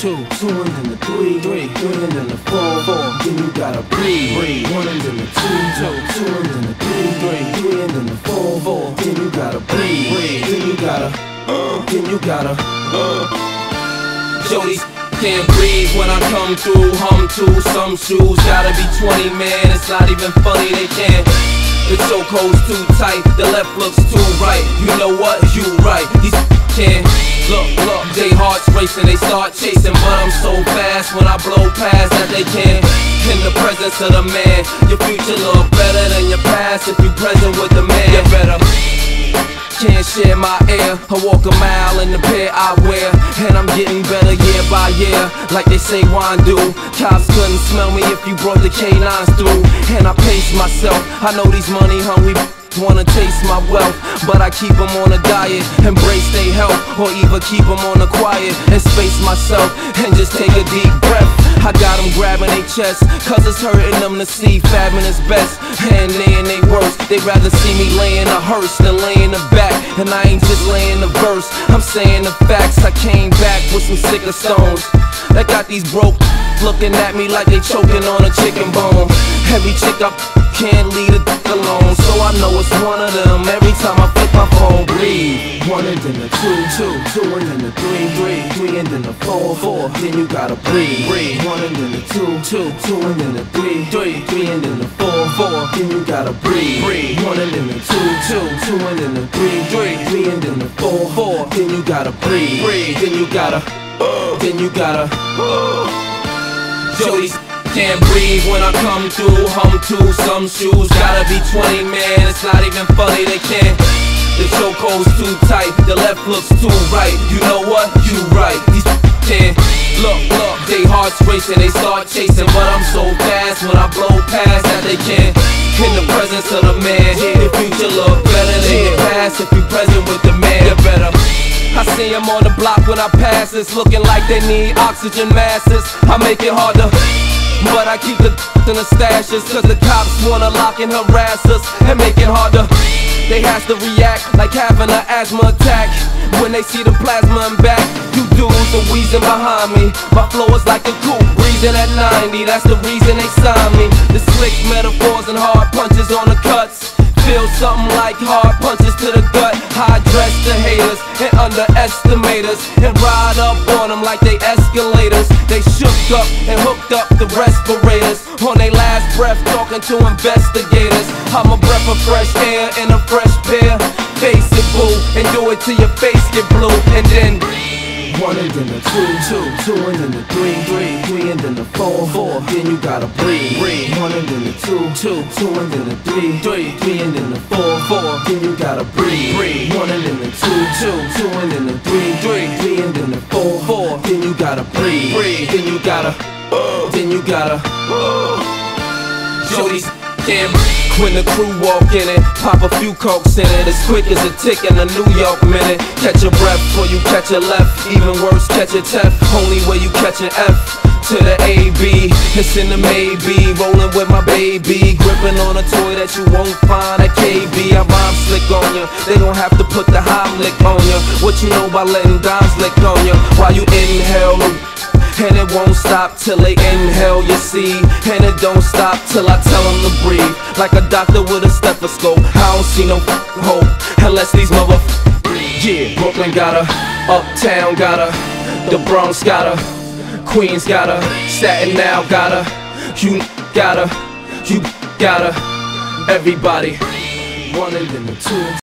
two, two and then the three, three, three and then the four, four. Then you gotta breathe, breathe. One and then the two, two, two and then the three, three, three and then the four, four. Then you gotta breathe, breathe. Then you gotta, uh, then you gotta, uh. Jody's can't breathe when I come through. Hum to some shoes, gotta be 20 man. It's not even funny, they can't. The chokehold's too tight, the left looks too right. You know what? You right. These can't look, look. They hearts racing, they start chasing, but I'm so fast when I blow past that they can't. In the presence of the man, your future look better than your past if you present with the man. You better can't share my air. I walk a mile in the pair I wear, and I'm getting better year by year, like they say wine do. Cops couldn't smell me if you brought the canines through, and I pace myself. I know these money hungry. Wanna taste my wealth, but I keep them on a diet, embrace their health, or even keep them on the quiet and space myself and just take a deep breath. I got them grabbing their chest, cause it's hurting them to see Fab in is best, and they and they worst. They'd rather see me laying a hearse than laying a back, and I ain't just laying the verse, I'm saying the facts. I came back with some sicker stones that got these broke looking at me like they choking on a chicken bone. Every chick up can't leave a alone, I know it's one of them. Every time I flip my phone, breathe. One and then the two, two, two and then the three, three, three and then the four, four. Then you gotta breathe, breathe. One and then the two, two, two and then the three, three, three and then the four, four. Then you gotta breathe, breathe. One and then the two, two, two and then the three, three, three and then the four, four. Then you gotta breathe, breathe. Then you gotta, uh, then you gotta. Uh. Jody's can't breathe when I come through. Hum to some shoes, gotta be 20 man. It's not even funny, they can't. The chokehold's too tight, the left looks too right. You know what? You right. These can't look, look. They hearts racing, they start chasing, but I'm so fast when I blow past that they can't. In the presence of the man, the future look better than the past if you present with the man. You better. I see them on the block when I pass, it's looking like they need oxygen masses. I make it harder. But I keep the in the stashes Cause the cops wanna lock and harass us And make it harder. They has to react like having an asthma attack. When they see the plasma and back You dudes are wheezing behind me. My flow is like a coupe breezing at 90 That's the reason they signed me. The slick metaphors and hard punches on the cuts. Feel something like hard punches to the gut. High dress the haters and underestimate us And ride up on them like they escalators They shook up and hooked up the respirators On their last breath talking to investigators I'm a breath of fresh air and a fresh pair Face it boo and do it till your face get blue And then one and then the two, two, two and then the three, three, three and then the four, four. Then you gotta breathe, breathe. One and then the two, two, two and then the three, three, three and then the four, four. Then you gotta breathe, breathe. One and then the two, two, two and then the three, three, three and then the four, four. Then you gotta breathe, breathe. Then you gotta, then you gotta, uh. Jody's can't when the crew walk in it, pop a few cokes in it, as quick as a tick in a New York minute. Catch a breath before you catch a left, even worse, catch a F. Only way you catch an F to the AB. It's in the maybe, rolling with my baby, gripping on a toy that you won't find at KB. I rhyme slick on ya, they gon' have to put the Heimlich on ya. What you know about letting dimes lick on ya while you inhale and it won't stop till they inhale, you see. And it don't stop till I tell them to breathe. Like a doctor with a stethoscope. I don't see no hope Unless these mother Yeah, Brooklyn got her Uptown got her The Bronx got her Queens got her Staten Island got her You got her You got her. Everybody One and then the two